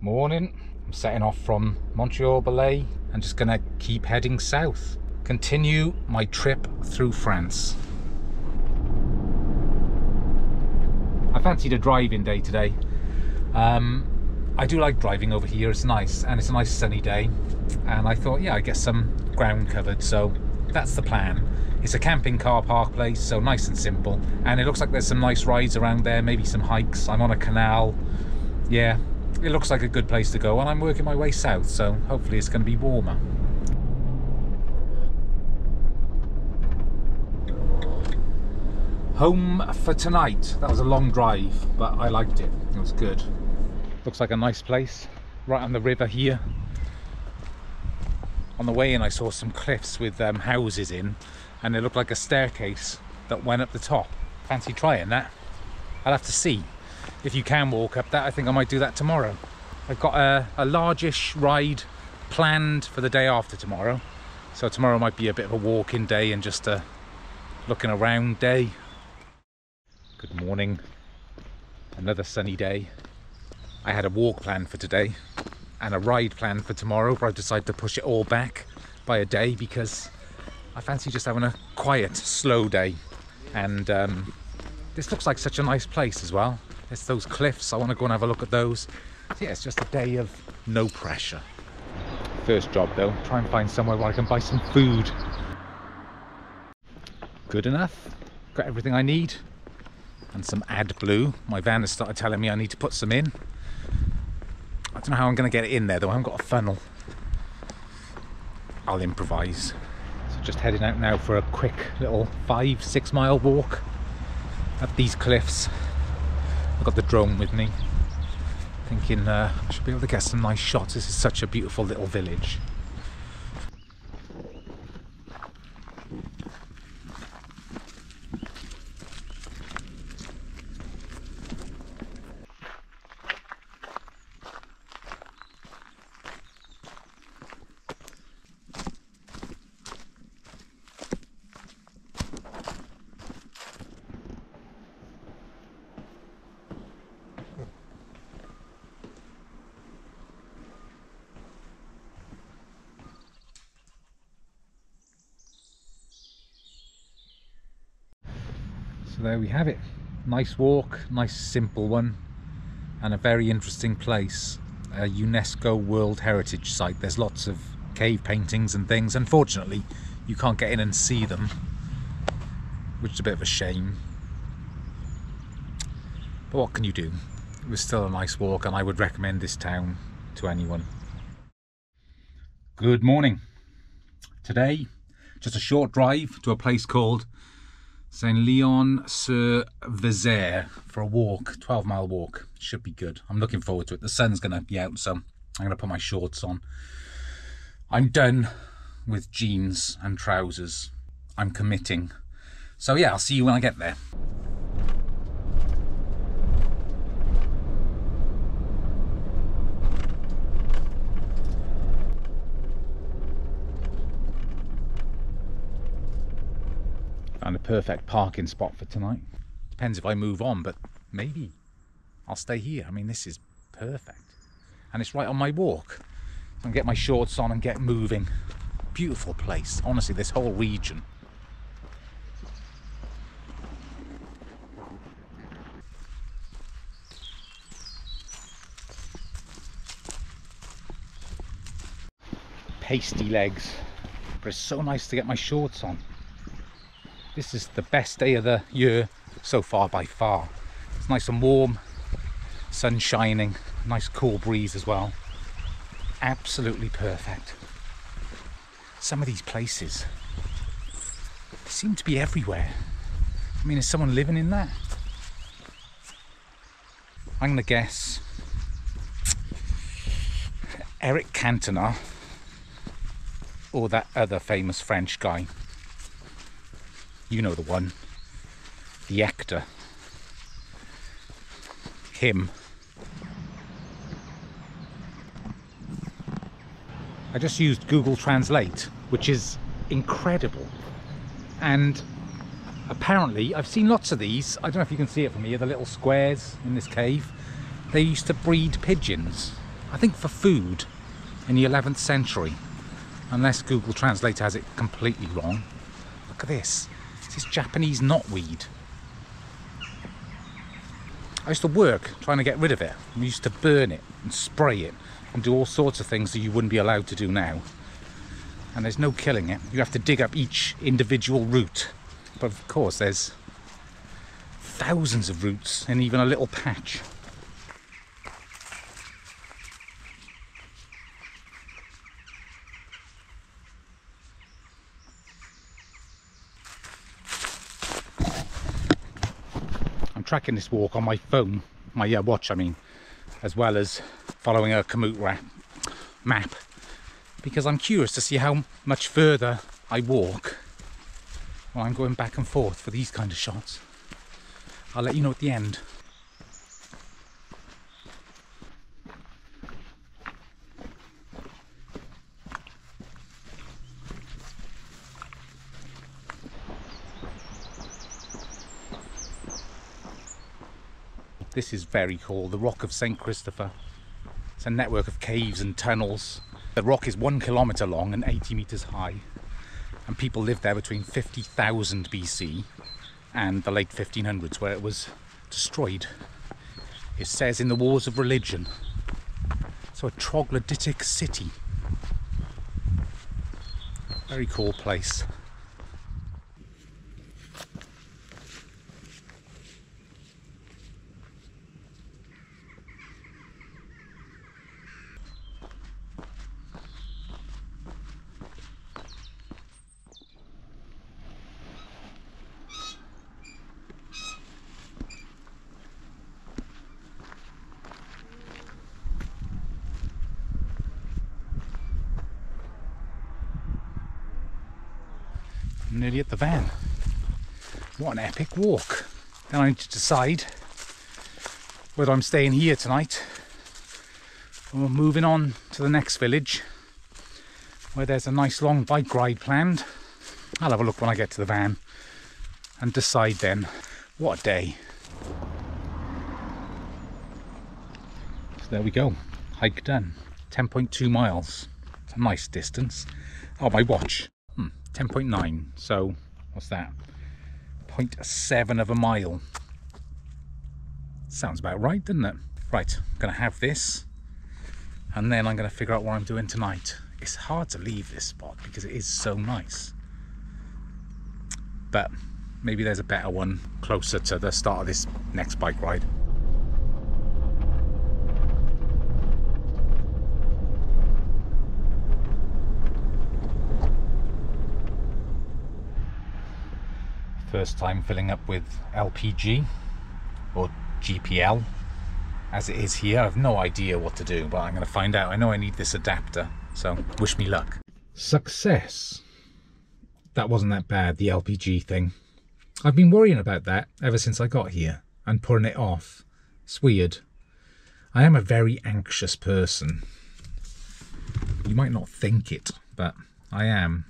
Morning. I'm setting off from Montreuil-Bellay and just gonna keep heading south. Continue my trip through France. I fancied a driving day today. Um, I do like driving over here, it's nice and it's a nice sunny day. And I thought, yeah, I get some ground covered, so that's the plan. It's a camping car park place, so nice and simple. And it looks like there's some nice rides around there, maybe some hikes. I'm on a canal. Yeah, it looks like a good place to go. And I'm working my way south, so hopefully it's going to be warmer. Home for tonight. That was a long drive, but I liked it. It was good. Looks like a nice place, right on the river here. On the way in I saw some cliffs with um, houses in and it looked like a staircase that went up the top. Fancy trying that? I'll have to see. If you can walk up that, I think I might do that tomorrow. I've got a, a largish ride planned for the day after tomorrow. So tomorrow might be a bit of a walking day and just a looking around day. Good morning. Another sunny day. I had a walk planned for today and a ride planned for tomorrow, but I've decided to push it all back by a day because I fancy just having a quiet, slow day. And um, this looks like such a nice place as well. There's those cliffs, I want to go and have a look at those. So yeah, it's just a day of no pressure. First job though, try and find somewhere where I can buy some food. Good enough, got everything I need. And some AdBlue. My van has started telling me I need to put some in. I don't know how I'm going to get it in there though, I haven't got a funnel. I'll improvise. So just heading out now for a quick little five, six mile walk up these cliffs. Got the drone with me. Thinking uh, I should be able to get some nice shots. This is such a beautiful little village. So there we have it. Nice walk, nice simple one, and a very interesting place. A UNESCO World Heritage Site. There's lots of cave paintings and things. Unfortunately, you can't get in and see them, which is a bit of a shame. But what can you do? It was still a nice walk and I would recommend this town to anyone. Good morning. Today, just a short drive to a place called Saint Leon sur Vézère for a walk, 12 mile walk. Should be good. I'm looking forward to it. The sun's going to be out, so I'm going to put my shorts on. I'm done with jeans and trousers. I'm committing. So yeah, I'll see you when I get there. Found a perfect parking spot for tonight. Depends if I move on, but maybe I'll stay here. I mean, this is perfect. And it's right on my walk. I can get my shorts on and get moving. Beautiful place. Honestly, this whole region. Pasty legs. But it's so nice to get my shorts on. This is the best day of the year so far by far. It's nice and warm, sun shining, nice cool breeze as well. Absolutely perfect. Some of these places seem to be everywhere. I mean, is someone living in that? I'm gonna guess Eric Cantona or that other famous French guy. You know the one. The actor. Him. I just used Google Translate, which is incredible. And apparently, I've seen lots of these. I don't know if you can see it from here, the little squares in this cave. They used to breed pigeons. I think for food in the 11th century, unless Google Translate has it completely wrong. Look at this. This Japanese knotweed. I used to work trying to get rid of it. We used to burn it and spray it and do all sorts of things that you wouldn't be allowed to do now. And there's no killing it. You have to dig up each individual root. But of course, there's thousands of roots in even a little patch. Tracking this walk on my phone, my uh, watch I mean, as well as following a Komoot map because I'm curious to see how much further I walk while I'm going back and forth for these kind of shots. I'll let you know at the end. This is very cool, the Rock of St. Christopher. It's a network of caves and tunnels. The rock is one kilometre long and 80 metres high. And people lived there between 50,000 BC and the late 1500s where it was destroyed. It says in the Wars of Religion. So a troglodytic city. Very cool place. I'm nearly at the van. What an epic walk. Now I need to decide whether I'm staying here tonight or moving on to the next village where there's a nice long bike ride planned. I'll have a look when I get to the van and decide then. What a day. So there we go. Hike done. 10.2 miles. It's a nice distance. Oh, my watch. 10.9 so what's that? 0.7 of a mile. Sounds about right doesn't it? Right I'm gonna have this and then I'm gonna figure out what I'm doing tonight. It's hard to leave this spot because it is so nice. But maybe there's a better one closer to the start of this next bike ride first time filling up with LPG or GPL as it is here. I have no idea what to do, but I'm going to find out. I know I need this adapter, so wish me luck. Success. That wasn't that bad, the LPG thing. I've been worrying about that ever since I got here and putting it off. It's weird. I am a very anxious person. You might not think it, but I am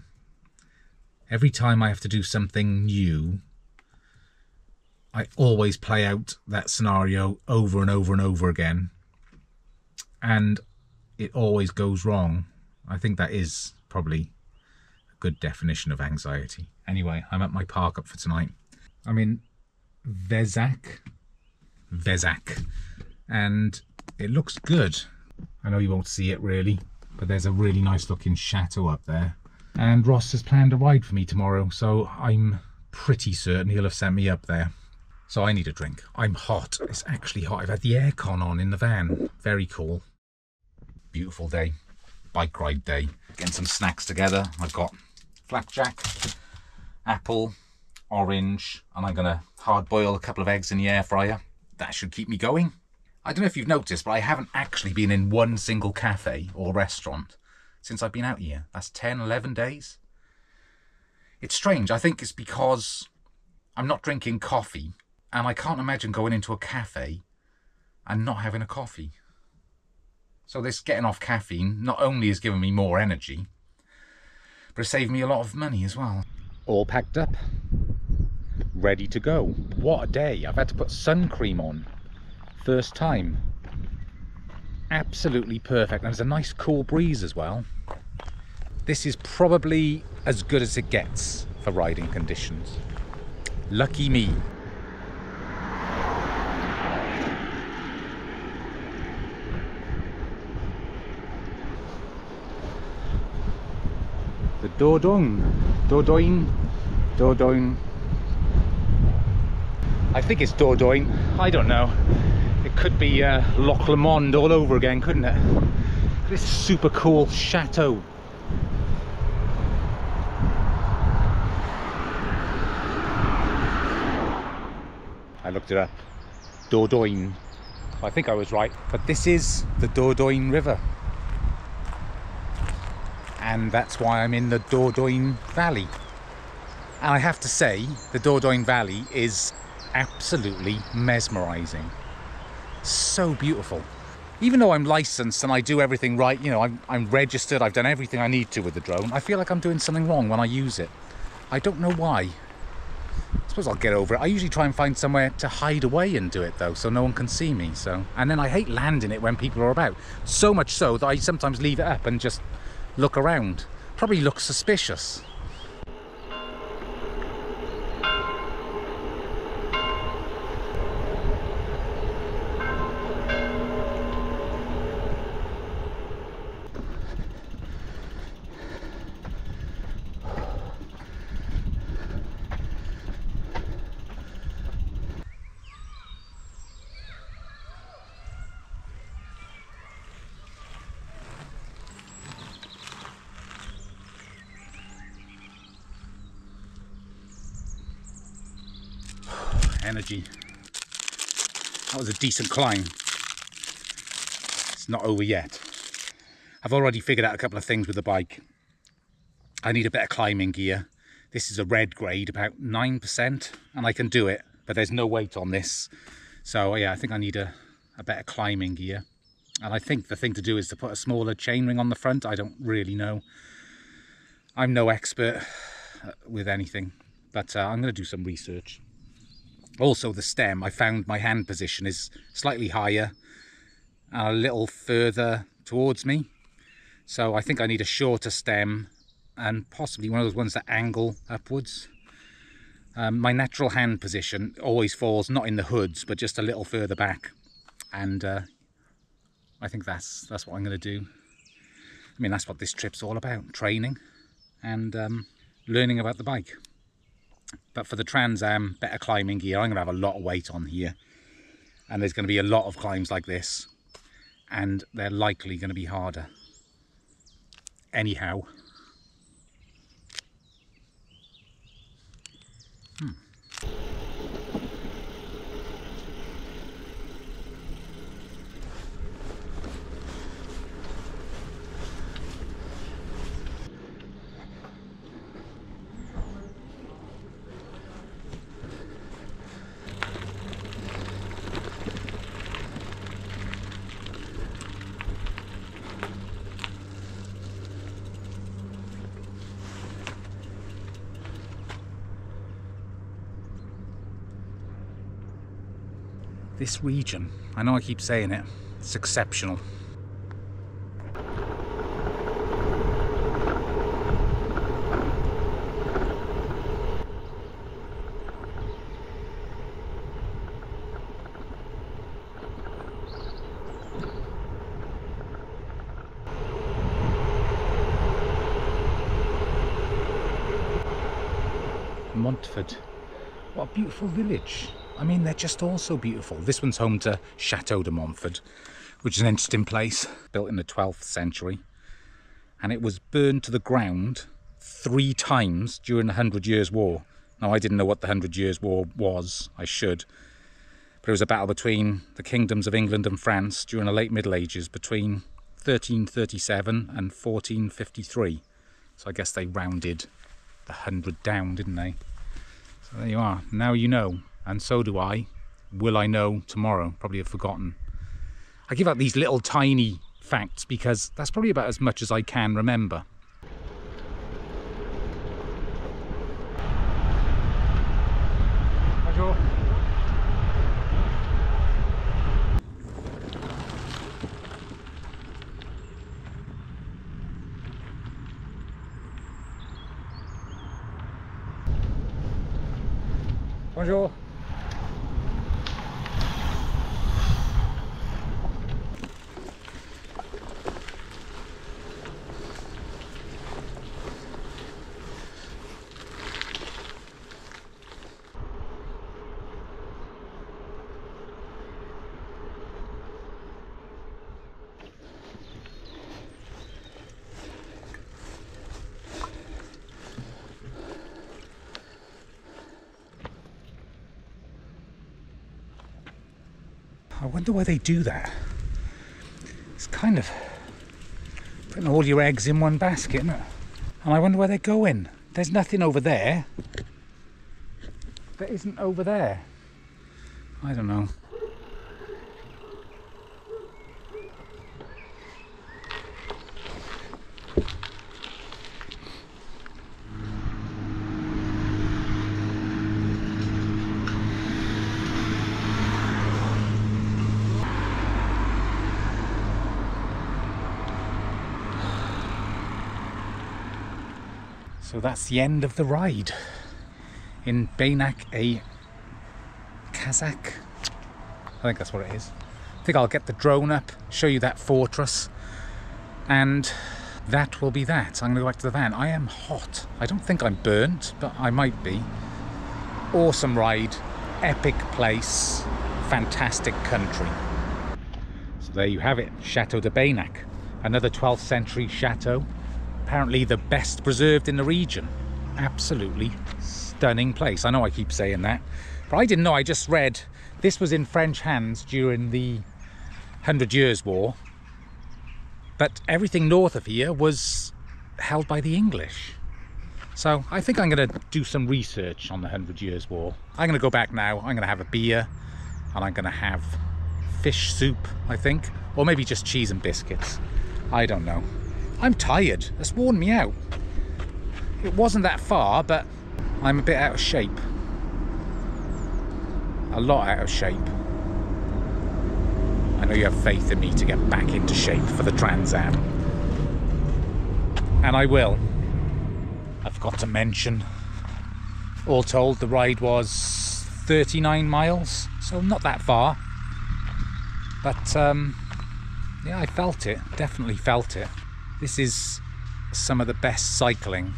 every time I have to do something new, I always play out that scenario over and over and over again. And it always goes wrong. I think that is probably a good definition of anxiety. Anyway, I'm at my park up for tonight. I'm in Vezac. Vezac. And it looks good. I know you won't see it really, but there's a really nice looking chateau up there and Ross has planned a ride for me tomorrow so I'm pretty certain he'll have sent me up there. So I need a drink. I'm hot. It's actually hot. I've had the aircon on in the van. Very cool. Beautiful day. Bike ride day. Getting some snacks together. I've got flapjack apple orange and I'm gonna hard boil a couple of eggs in the air fryer. That should keep me going. I don't know if you've noticed but I haven't actually been in one single cafe or restaurant since I've been out here. That's 10, 11 days. It's strange. I think it's because I'm not drinking coffee and I can't imagine going into a cafe and not having a coffee. So this getting off caffeine not only has given me more energy, but it's saved me a lot of money as well. All packed up, ready to go. What a day. I've had to put sun cream on. First time. absolutely perfect. And there's a nice cool breeze as well. This is probably as good as it gets for riding conditions. Lucky me. The Dordogne. Dordogne. Dordogne. I think it's Dordogne. I don't know. It could be uh, Loch Lomond all over again, couldn't it? This super cool chateau. Looked it up. Dordogne. I think I was right. But this is the Dordogne River. And that's why I'm in the Dordogne Valley. And I have to say, the Dordogne Valley is absolutely mesmerizing. So beautiful. Even though I'm licensed and I do everything right, you know, I'm, I'm registered, I've done everything I need to with the drone, I feel like I'm doing something wrong when I use it. I don't know why. I suppose I'll get over it. I usually try and find somewhere to hide away and do it though, so no one can see me. So, and then I hate landing it when people are about. So much so that I sometimes leave it up and just look around. Probably looks suspicious. Energy. That was a decent climb. It's not over yet. I've already figured out a couple of things with the bike. I need a better climbing gear. This is a red grade, about 9%, and I can do it, but there's no weight on this. So yeah, I think I need a, a better climbing gear. And I think the thing to do is to put a smaller chainring on the front. I don't really know. I'm no expert uh, with anything, but uh, I'm going to do some research. Also the stem, I found my hand position is slightly higher and a little further towards me. So I think I need a shorter stem and possibly one of those ones that angle upwards. Um, my natural hand position always falls not in the hoods but just a little further back and uh, I think that's that's what I'm going to do. I mean that's what this trip's all about, training and um, learning about the bike. But for the Trans Am better climbing gear, I'm going to have a lot of weight on here. And there's going to be a lot of climbs like this. And they're likely going to be harder. Anyhow. This region, I know I keep saying it, it's exceptional. Montfort. What a beautiful village. I mean, they're just all so beautiful. This one's home to Chateau de Montfort, which is an interesting place, built in the 12th century. And it was burned to the ground three times during the Hundred Years' War. Now, I didn't know what the Hundred Years' War was. I should. But it was a battle between the kingdoms of England and France during the late Middle Ages between 1337 and 1453. So I guess they rounded the hundred down, didn't they? So there you are. Now you know and so do I. Will I know tomorrow? Probably have forgotten. I give out these little tiny facts because that's probably about as much as I can remember. I wonder why they do that. It's kind of putting all your eggs in one basket? And I wonder where they're going. There's nothing over there. There isn't over there. I don't know. So that's the end of the ride in Beynac et Cazenac. I think that's what it is. I think I'll get the drone up, show you that fortress, and that will be that. I'm going to go back to the van. I am hot. I don't think I'm burnt, but I might be. Awesome ride, epic place, fantastic country. So there you have it, Chateau de Bainak, another 12th century chateau apparently the best preserved in the region. Absolutely stunning place. I know I keep saying that, but I didn't know. I just read this was in French hands during the Hundred Years' War, but everything north of here was held by the English. So I think I'm going to do some research on the Hundred Years' War. I'm going to go back now. I'm going to have a beer and I'm going to have fish soup, I think, or maybe just cheese and biscuits. I don't know. I'm tired. That's worn me out. It wasn't that far, but I'm a bit out of shape. A lot out of shape. I know you have faith in me to get back into shape for the Trans Am. And I will. I forgot to mention, all told, the ride was 39 miles, so not that far. But um, yeah, I felt it, definitely felt it. This is some of the best cycling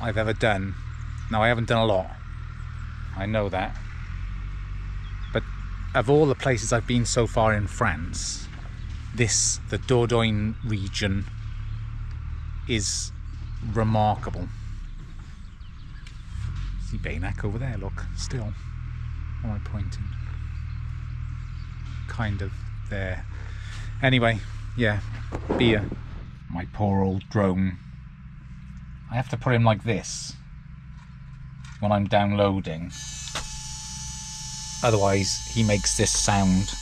I've ever done. Now, I haven't done a lot. I know that. But of all the places I've been so far in France, this, the Dordogne region, is remarkable. See Beynac over there, look, still. Am I pointing? Kind of there. Anyway, yeah, beer. My poor old drone. I have to put him like this when I'm downloading. Otherwise, he makes this sound.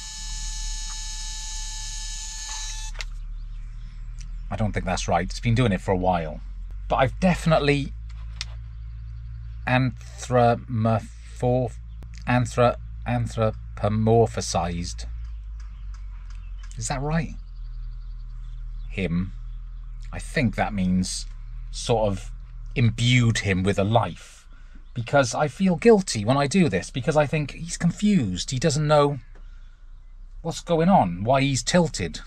I don't think that's right. It's been doing it for a while. But I've definitely anthropomorph anthro anthropomorphized. Is that right? Him, I think that means sort of imbued him with a life. Because I feel guilty when I do this, because I think he's confused. He doesn't know what's going on, why he's tilted.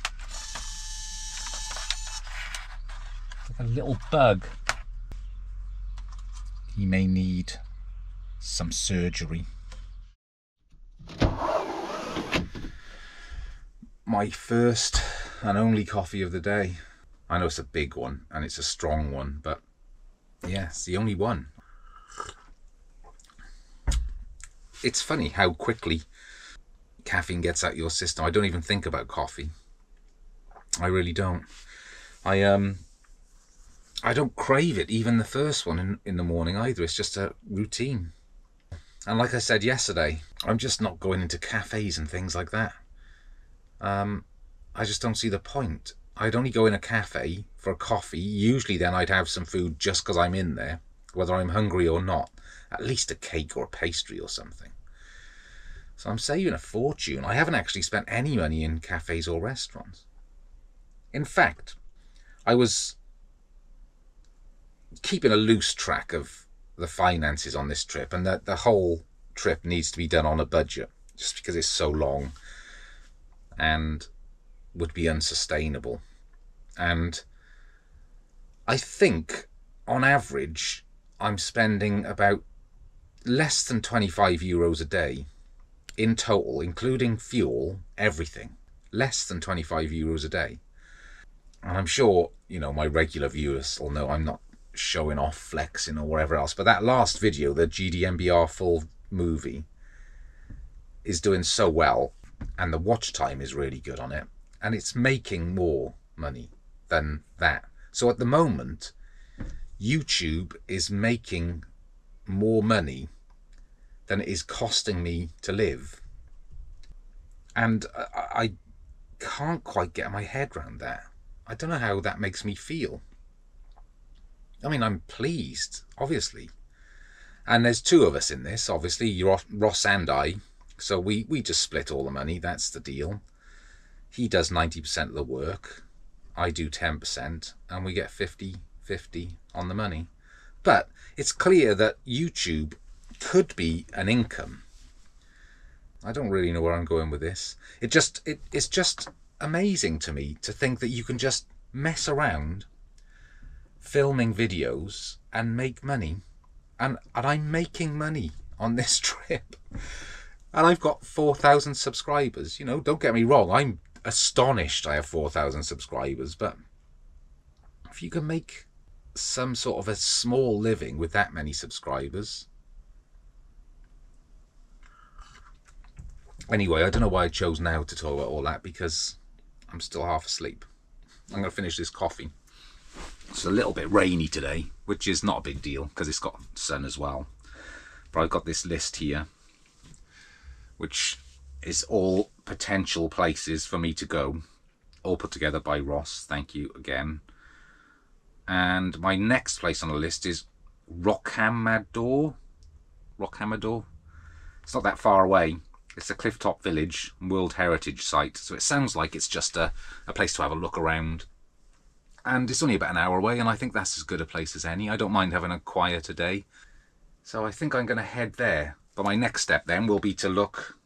Like a little bug. He may need some surgery. My first and only coffee of the day. I know it's a big one and it's a strong one, but yeah, it's the only one. It's funny how quickly caffeine gets out your system. I don't even think about coffee. I really don't. I um I don't crave it, even the first one in, in the morning either. It's just a routine. And like I said yesterday, I'm just not going into cafes and things like that. Um, I just don't see the point. I'd only go in a cafe for a coffee. Usually, then I'd have some food just because I'm in there, whether I'm hungry or not. At least a cake or a pastry or something. So I'm saving a fortune. I haven't actually spent any money in cafes or restaurants. In fact, I was keeping a loose track of the finances on this trip and that the whole trip needs to be done on a budget just because it's so long and would be unsustainable. And I think on average, I'm spending about less than 25 euros a day in total, including fuel, everything. Less than 25 euros a day. And I'm sure, you know, my regular viewers will know I'm not showing off, flexing, or whatever else. But that last video, the GDMBR full movie, is doing so well, and the watch time is really good on it, and it's making more money than that. So at the moment, YouTube is making more money than it is costing me to live. And I, can't quite get my head around that. I don't know how that makes me feel. I mean, I'm pleased, obviously. And there's two of us in this, obviously, Ross and I. So we, we just split all the money. That's the deal. He does 90% of the work. I do 10%. And we get 50 50 on the money. But it's clear that YouTube could be an income. I don't really know where I'm going with this. It just it, it's just amazing to me to think that you can just mess around filming videos and make money. And, and I'm making money on this trip. And I've got 4,000 subscribers. You know, don't get me wrong, I'm astonished I have 4,000 subscribers. But if you can make some sort of a small living with that many subscribers. Anyway, I don't know why I chose now to talk about all that because I'm still half asleep. I'm going to finish this coffee. It's a little bit rainy today, which is not a big deal because it's got sun as well. But I've got this list here, which is all potential places for me to go, all put together by Ross. Thank you again. And my next place on the list is Rocamadour. Rocamadour. It's not that far away. It's a clifftop village, World Heritage Site, so it sounds like it's just a, a place to have a look around and it's only about an hour away and I think that's as good a place as any. I don't mind having a quieter day. So I think I'm going to head there. But my next step then will be to look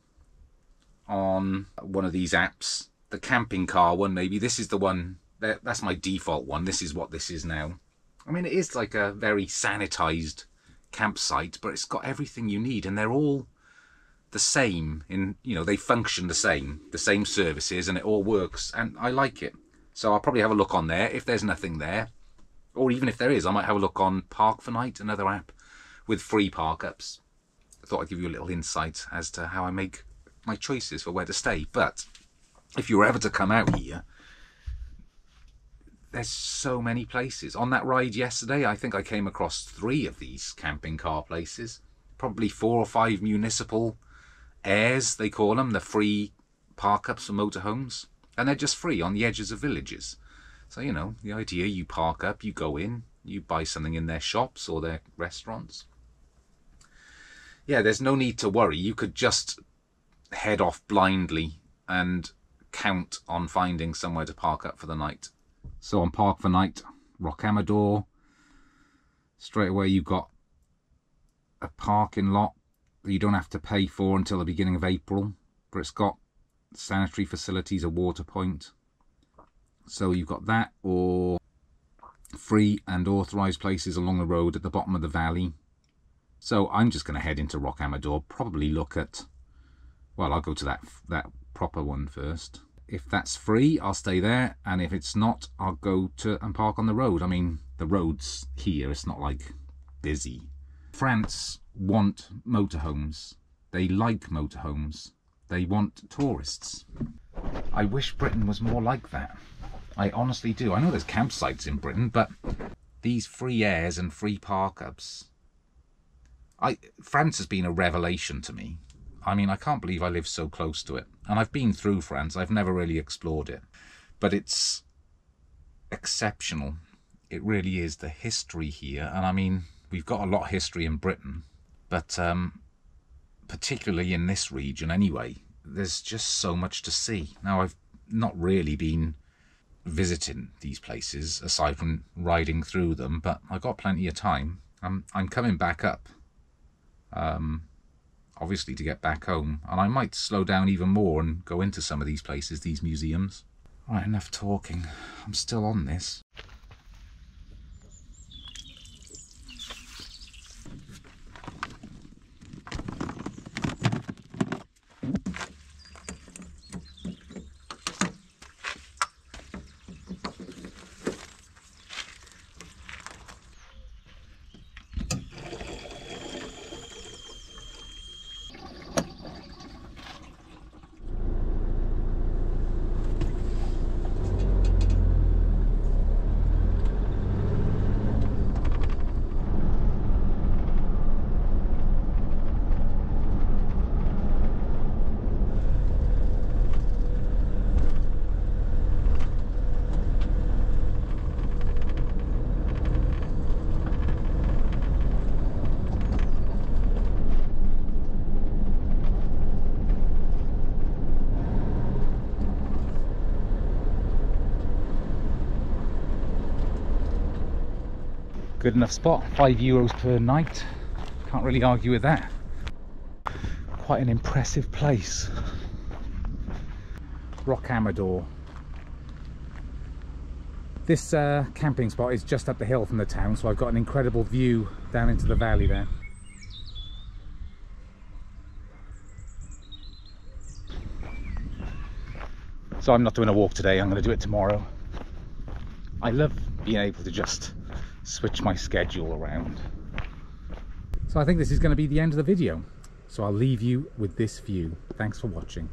on one of these apps, the camping car one maybe. This is the one, that, that's my default one. This is what this is now. I mean, it is like a very sanitized campsite, but it's got everything you need and they're all the same in, you know, they function the same, the same services and it all works and I like it. So I'll probably have a look on there if there's nothing there. Or even if there is, I might have a look on Park for Night, another app with free park ups. I thought I'd give you a little insight as to how I make my choices for where to stay. But if you were ever to come out here, there's so many places. On that ride yesterday, I think I came across three of these camping car places. Probably four or five municipal aires, they call them, the free park ups for motorhomes and they're just free on the edges of villages. So, you know, the idea you park up, you go in, you buy something in their shops or their restaurants. Yeah, there's no need to worry. You could just head off blindly and count on finding somewhere to park up for the night. So on Park for Night, Rocamadour, straight away you've got a parking lot that you don't have to pay for until the beginning of April, but it's got sanitary facilities, a water point. So you've got that or free and authorised places along the road at the bottom of the valley. So I'm just going to head into Rocamadour, probably look at, well, I'll go to that, that proper one first. If that's free, I'll stay there. And if it's not, I'll go to and park on the road. I mean, the roads here, it's not like busy. France want motorhomes. They like motorhomes. They want tourists. I wish Britain was more like that. I honestly do. I know there's campsites in Britain, but these free aires and free park ups. I France has been a revelation to me. I mean, I can't believe I live so close to it. And I've been through France. I've never really explored it. But it's exceptional. It really is the history here. And I mean, we've got a lot of history in Britain, but um, particularly in this region anyway, there's just so much to see. Now, I've not really been visiting these places aside from riding through them, but I got plenty of time I'm, I'm coming back up, um, obviously to get back home, and I might slow down even more and go into some of these places, these museums. Right, enough talking. I'm still on this. Good enough spot. Five euros per night. Can't really argue with that. Quite an impressive place. Rocamadour this uh, camping spot is just up the hill from the town so I've got an incredible view down into the valley there. So I'm not doing a walk today. I'm going to do it tomorrow. I love being able to just switch my schedule around. So I think this is going to be the end of the video. So I'll leave you with this view. Thanks for watching.